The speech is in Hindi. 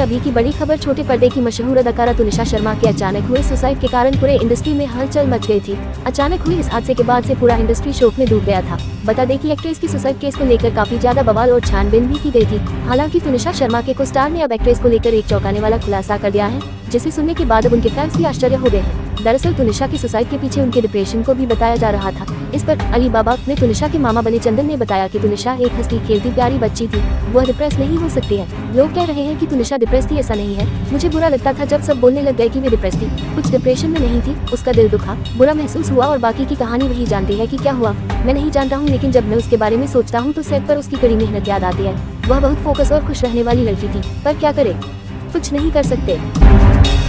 अभी की बड़ी खबर, छोटे पर्दे की मशहूर अदाकारा तुनिशा शर्मा के अचानक हुए सुसाइड के कारण पूरे इंडस्ट्री में हलचल मच गई थी। अचानक हुए इस हादसे के बाद से पूरा इंडस्ट्री शोक में डूब गया था। बता दें कि एक्ट्रेस की सुसाइड केस को लेकर काफ़ी ज़्यादा बवाल और छानबीन भी की गई थी। हालाँकि तुनिशा शर्मा के को स्टार ने अब एक्ट्रेस को लेकर एक चौकाने वाला खुलासा कर दिया है, जिसे सुनने के बाद अब उनके फैंस भी आश्चर्य हो गए हैं। दरअसल तुनिशा की सुसाइड के पीछे उनके डिप्रेशन को भी बताया जा रहा था। इस पर अली बाबा ने तुनिशा के मामा बने चंदन ने बताया कि तुनिशा एक हंसती, खेलती, प्यारी बच्ची थी। वह डिप्रेस नहीं हो सकती है। लोग कह रहे हैं कि तुनिशा डिप्रेस थी, ऐसा नहीं है। मुझे बुरा लगता था जब सब बोलने लग गए कि वे डिप्रेस थी। कुछ डिप्रेशन में नहीं थी, उसका दिल दुखा। बुरा महसूस हुआ और बाकी की कहानी वही जानती है की क्या हुआ। मैं नहीं जानता हूँ, लेकिन जब मैं उसके बारे में सोचता हूँ तो सेट पर उसकी कड़ी मेहनत याद आती है। वह बहुत फोकस और खुश रहने वाली लड़की थी। पर क्या करे? कुछ नहीं कर सकते।